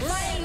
Lay